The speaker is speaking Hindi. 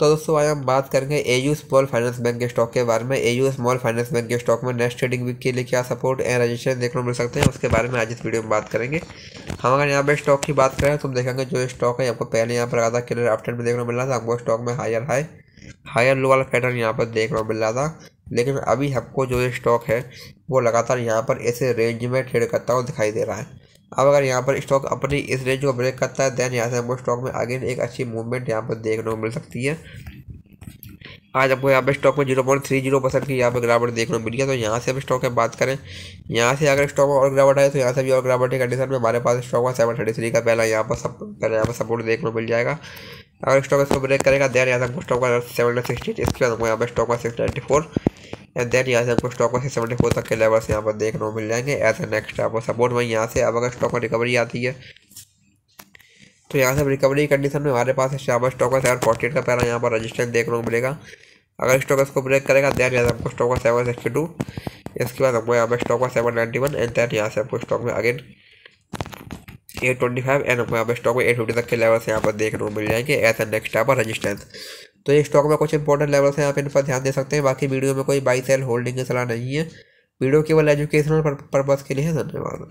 तो दोस्तों, आज हम बात करेंगे A U small finance bank के स्टॉक के बारे में। A U small finance bank के स्टॉक में नेक्स्ट ट्रेडिंग वीक के लिए क्या सपोर्ट एंड रजिस्ट्रेशन देखने को मिल सकते हैं, उसके बारे में आज इस वीडियो में बात करेंगे। हम अगर यहाँ पे स्टॉक की बात करें तो हम देखेंगे जो स्टॉक है, आपको पहले यहाँ पर आधा क्लियर आफ्टर में देखने को मिल रहा था आपको स्टॉक में हायर हाई हायर लो वाला पैटर्न यहाँ पर देखने को मिल रहा था। लेकिन अभी हमको जो स्टॉक है, वो लगातार यहाँ पर ऐसे रेंज में ट्रेड करता हुआ दिखाई दे रहा है। अब अगर यहाँ पर स्टॉक अपनी इस रेंज को ब्रेक करता है देन यहाँ से हमको स्टॉक में अगेन एक अच्छी मूवमेंट यहाँ पर देखने को मिल सकती है। आज आपको यहाँ पे स्टॉक में zero point three zero percent की यहाँ पर गिरावट देखने को मिली है तो यहाँ से अब स्टॉक की बात करें। यहाँ से अगर स्टॉक में और गिरावट आए तो यहाँ से भी और गिरावट की कंडीशन में हमारे पास स्टॉक में सेवन थर्टी थ्री का पहला यहाँ पर सब पहले यहाँ पर सपोर्ट देखने को मिल जाएगा। अगर स्टॉक इसको ब्रेक करेगा देन यहाँ से हमको स्टॉक का सेवन सिक्सटी इसके बाद हमको यहाँ पर स्टॉक में सिक्स नाइन्टी फोर देन यहाँ से आपको स्टॉक में सेवेंटी फोर तक के लेवल्स यहाँ पर देखने को मिल जाएँगे। एज ए नेक्स्ट आपको सपोर्ट में यहाँ से अब अगर स्टॉक में रिकवरी आती है तो यहाँ से रिकवरी कंडीशन में हमारे पास यहाँ पर स्टॉक सेवन फोर्टी का पहला यहाँ पर रजिस्टेंस देखने को मिलेगा। अगर स्टॉक इसको ब्रेक करेगा देन यहाँ से आपको स्टॉक का सेवन सिक्सटी टू इसके बाद हमको यहाँ पर स्टॉक का seven ninety one and then यहाँ से आपको स्टॉक में again eight twenty five and हमको यहाँ पर स्टॉक में एट फिफ्टी तक के लेवल्स यहाँ पर देखने को मिल जाएँगे। एज ए नेक्स्ट यहाँ पर रजिस्टेंस तो ये स्टॉक में कुछ इंपॉर्टेंट लेवल्स हैं, आप इन पर ध्यान दे सकते हैं। बाकी वीडियो में कोई बाई सेल होल्डिंग की सलाह नहीं है। वीडियो केवल एजुकेशनल पर्पज़ के लिए है। धन्यवाद।